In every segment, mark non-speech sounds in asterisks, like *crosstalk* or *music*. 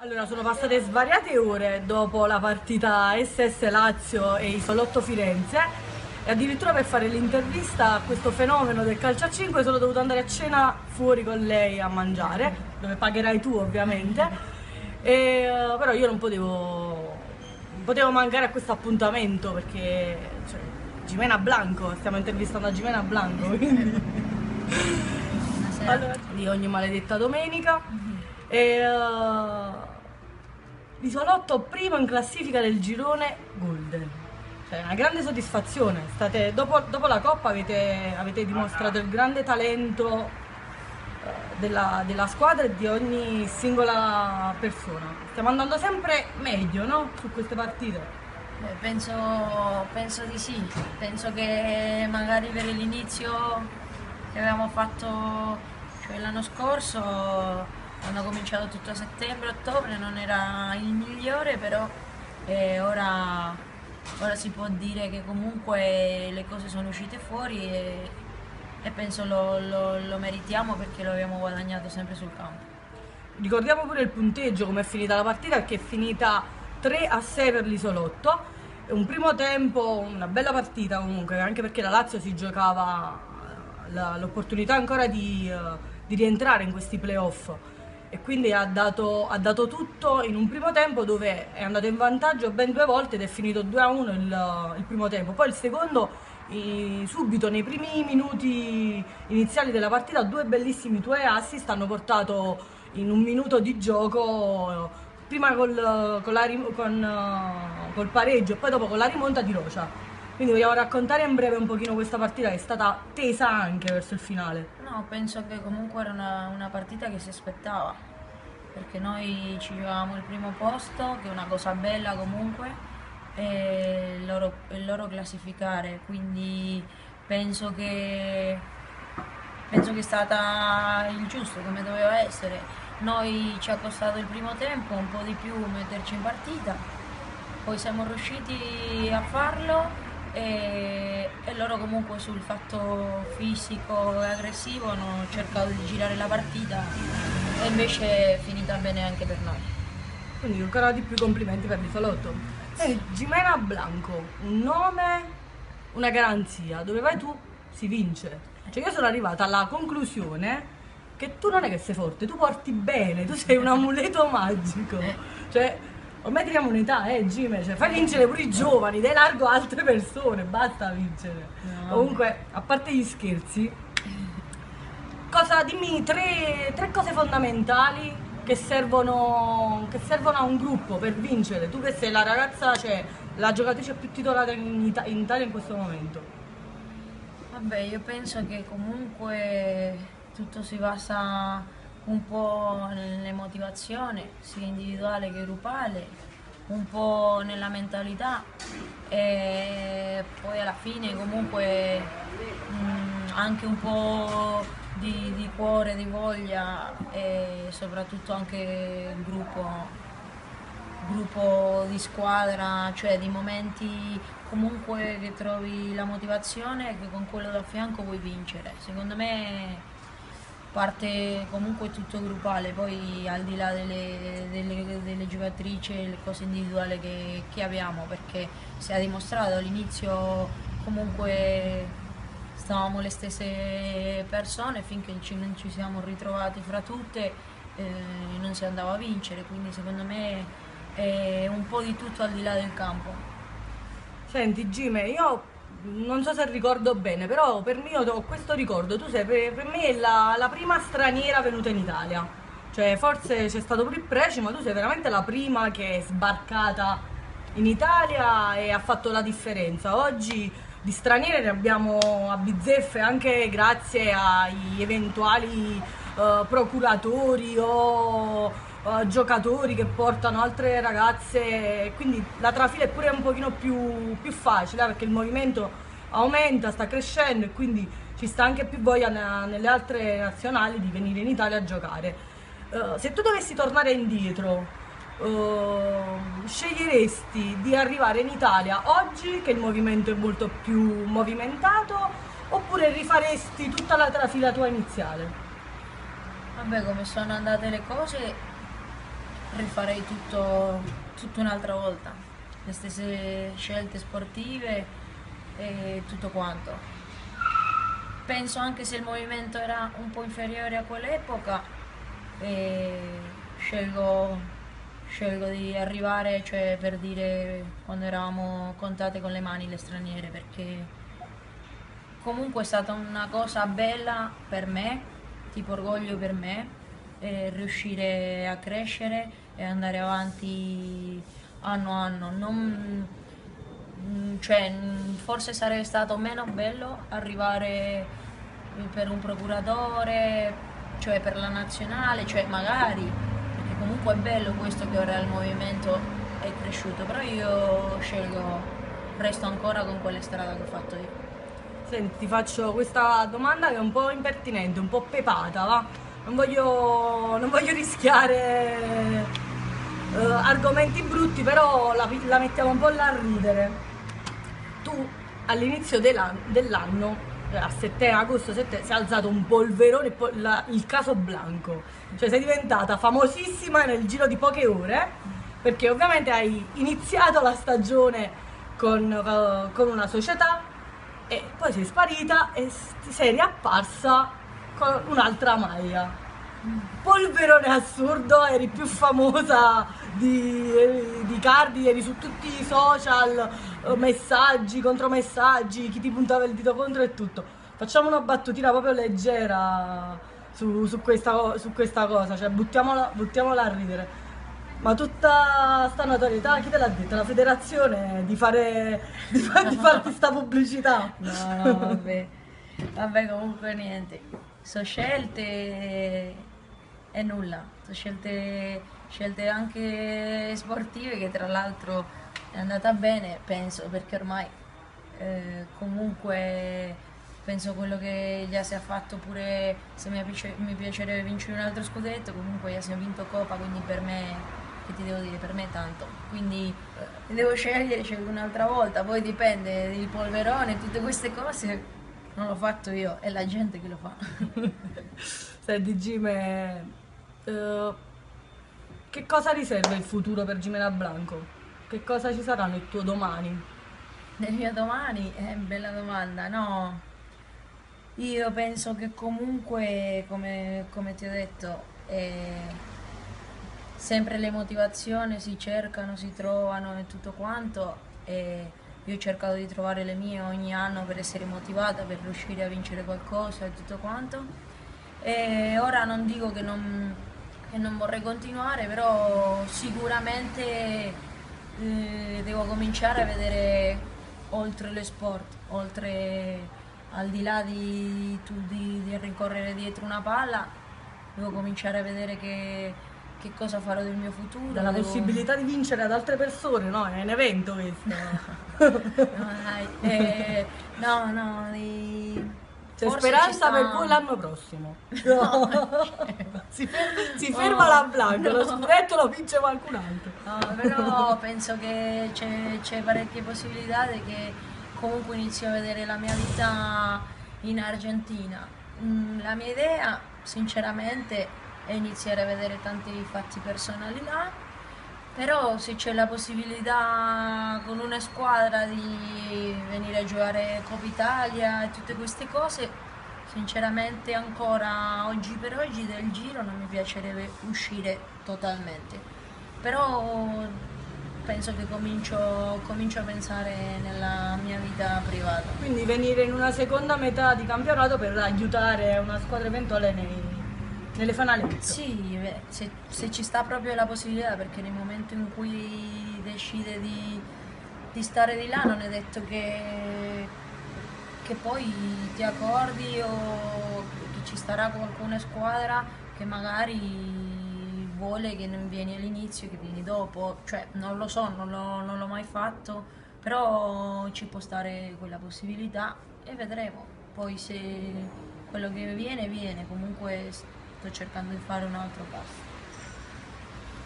Allora, sono passate svariate ore dopo la partita SS Lazio e Isolotto Firenze e addirittura per fare l'intervista a questo fenomeno del calcio a 5 sono dovuta andare a cena fuori con lei a mangiare, dove pagherai tu ovviamente, e, eh, però io non potevo, non potevo mancare a questo appuntamento perché cioè, Gimena Blanco, stiamo intervistando a Gimena Blanco, *laughs* quindi... Allora, di ogni maledetta domenica. E, uh, Isolotto primo in classifica del girone Golden. Cioè, una grande soddisfazione. State, dopo, dopo, la Coppa avete, avete, dimostrato il grande talento uh, della, della, squadra e di ogni singola persona. Stiamo andando sempre meglio no? su queste partite. Beh, penso, penso di sì. Penso che magari per l'inizio che avevamo fatto cioè, l'anno scorso hanno cominciato tutto a settembre, ottobre, non era il migliore, però eh, ora, ora, si può dire che comunque le cose sono uscite fuori e, e penso lo, lo, lo meritiamo perché lo abbiamo guadagnato sempre sul campo. Ricordiamo pure il punteggio, come è finita la partita, che è finita 3 a 6 per l'Isolotto. Un primo tempo, una bella partita comunque, anche perché la Lazio si giocava l'opportunità ancora di, di rientrare in questi playoff e quindi ha dato, ha dato, tutto in un primo tempo dove è andato in vantaggio ben due volte ed è finito 2 a 1 il, il primo tempo. Poi il secondo, i, subito nei primi minuti iniziali della partita, due bellissimi tuoi assist hanno portato in un minuto di gioco, prima col, con la, con, col pareggio e poi dopo con la rimonta di Rocia. Quindi vogliamo raccontare in breve un pochino questa partita che è stata tesa anche verso il finale. No, penso che comunque era una, una partita che si aspettava, perché noi ci giocavamo il primo posto, che è una cosa bella comunque, e loro, il loro classificare, quindi penso che, penso che è stata il giusto come doveva essere. Noi ci ha costato il primo tempo, un po' di più metterci in partita, poi siamo riusciti a farlo e, e, loro comunque sul fatto fisico e aggressivo hanno cercato di girare la partita e invece è finita bene anche per noi. Quindi ancora di più complimenti per l'isolotto. E Gimena Blanco, un nome, una garanzia, dove vai tu si vince. Cioè io sono arrivata alla conclusione che tu non è che sei forte, tu porti bene, tu sei un amuleto *laughs* magico. Cioè Ormai tiriamo un'età, eh, Gime, cioè fai vincere pure i giovani, dai largo a altre persone, basta vincere. No. Comunque, a parte gli scherzi, cosa, dimmi tre, tre cose fondamentali che servono, che servono, a un gruppo per vincere. Tu che sei la ragazza, cioè la giocatrice più titolata in, Ita in Italia in questo momento. Vabbè, io penso che comunque tutto si basa un po' nelle motivazioni, sia individuale che gruppale, un po' nella mentalità e poi alla fine comunque mh, mm, anche un po' di, di, cuore, di voglia e soprattutto anche gruppo, gruppo di squadra, cioè di momenti comunque che trovi la motivazione e che con quello da fianco vuoi vincere. Secondo me parte comunque tutto gruppale, poi al di là delle, delle, delle giocatrici e le cose individuali che, che, abbiamo, perché si è dimostrato all'inizio comunque stavamo le stesse persone finché ci, non ci siamo ritrovati fra tutte eh, non si andava a vincere, quindi secondo me è un po' di tutto al di là del campo. Senti Gime, io non so se ricordo bene, però per me ho questo ricordo, tu sei per, per me la, la, prima straniera venuta in Italia, cioè forse c'è stato pure il Preci, ma tu sei veramente la prima che è sbarcata in Italia e ha fatto la differenza. Oggi di straniere ne abbiamo a bizzeffe anche grazie ai eventuali uh, procuratori o uh, giocatori che portano altre ragazze, quindi la trafila è pure un pochino più, più facile eh, perché il movimento aumenta, sta crescendo e quindi ci sta anche più voglia nelle altre nazionali di venire in Italia a giocare. Uh, se tu dovessi tornare indietro, Uh, sceglieresti di arrivare in Italia oggi che il movimento è molto più movimentato oppure rifaresti tutta la trafila tua iniziale? Vabbè come sono andate le cose rifarei tutto, tutto un'altra volta, le stesse scelte sportive e tutto quanto. Penso anche se il movimento era un po' inferiore a quell'epoca, scelgo, scelgo di arrivare, cioè per dire quando eravamo contate con le mani le straniere, perché comunque è stata una cosa bella per me, tipo orgoglio per me, eh, riuscire a crescere e andare avanti anno a anno. Non, mm, cioè, mm, forse sarebbe stato meno bello arrivare per un procuratore, cioè per la nazionale, cioè magari, perché comunque è bello questo che ora il movimento è cresciuto, però io scelgo, resto ancora con quelle strade che ho fatto io. Senti, ti faccio questa domanda che è un po' impertinente, un po' pepata, va? Non voglio, non voglio rischiare uh, argomenti brutti, però la, la, mettiamo un po' là a ridere. Tu all'inizio dell'anno, dell'anno eh, a settembre, agosto, settembre, si è alzato un polverone, la, il caso Blanco. Cioè sei diventata famosissima nel giro di poche ore, perché ovviamente hai iniziato la stagione con, uh, con una società e poi sei sparita e ti sei riapparsa con un'altra maglia. Polverone assurdo, eri più famosa di, di Cardi, eri su tutti i social, eh, messaggi, contromessaggi, chi ti puntava il dito contro e tutto. Facciamo una battutina proprio leggera su, su, questa, su questa, cosa, cioè buttiamola, buttiamola a ridere. Ma tutta sta notorietà, chi te l'ha detto? La federazione di fare di, far, di farti sta pubblicità? *laughs* No, no, vabbè. Vabbè, comunque niente. Sono scelte e nulla. Sono scelte, scelte anche sportive che tra l'altro è andata bene, penso, perché ormai eh, comunque penso quello che già si è fatto pure se mi, piace, mi piacerebbe vincere un altro scudetto, comunque già si è vinto Coppa, quindi per me che ti devo dire, per me è tanto. Quindi eh, devo scegliere, scelgo un'altra volta, poi dipende il polverone, tutte queste cose. Non l'ho fatto io, è la gente che lo fa. *laughs* Senti Gime, uh, che cosa riserva il futuro per Gimena Blanco? Che cosa ci sarà nel tuo domani? Nel mio domani? È eh, bella domanda, no. Io penso che comunque, come, come ti ho detto, eh, sempre le motivazioni si cercano, si trovano e tutto quanto e io ho cercato di trovare le mie ogni anno per essere motivata, per riuscire a vincere qualcosa e tutto quanto. E ora non dico che non, che non vorrei continuare però sicuramente eh, devo cominciare a vedere oltre le sport, oltre al di là di, di, di rincorrere dietro una palla devo cominciare a vedere che che cosa farò del mio futuro. Dalla possibilità di vincere ad altre persone, no? È un evento questo. *laughs* no, dai, eh, no, no, di... C'è speranza per voi l'anno prossimo. No. si, ferma, si ferma no, la Blanca, no. lo scudetto lo vince qualcun altro. No, però penso che c'è, c'è parecchie possibilità che comunque inizio a vedere la mia vita in Argentina. Mm, la mia idea, sinceramente, e iniziare a vedere tanti fatti personali là. Però se c'è la possibilità con una squadra di venire a giocare Coppa Italia e tutte queste cose sinceramente ancora oggi per oggi del giro non mi piacerebbe uscire totalmente. Però penso che comincio, comincio a pensare nella mia vita privata. Quindi venire in una seconda metà di campionato per aiutare una squadra eventuale nei nelle fanalette? Sì, se, se, ci sta proprio la possibilità, perché nel momento in cui decide di, di stare di là non è detto che, che poi ti accordi o che ci starà qualcuna squadra che magari vuole che non vieni all'inizio, che vieni dopo, cioè non lo so, non l'ho, non l'ho mai fatto, però ci può stare quella possibilità e vedremo. Poi se quello che viene, viene, comunque sto cercando di fare un altro passo.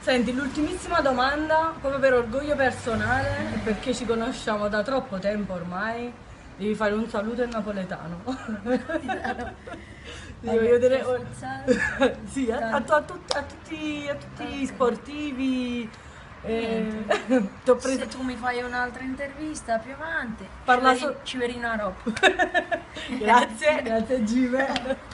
Senti, l'ultimissima domanda, proprio per orgoglio personale e perché ci conosciamo da troppo tempo ormai, Devi fare un saluto in napoletano. Dire- per forzare. sì, a, a- a tut- a tutti, a tutti gli sportivi. eh, *laughs* preso Se tu mi fai un'altra intervista più avanti, Parla ci, vedi, so- ci vedi una roba. *laughs* grazie, grazie Gime. *laughs*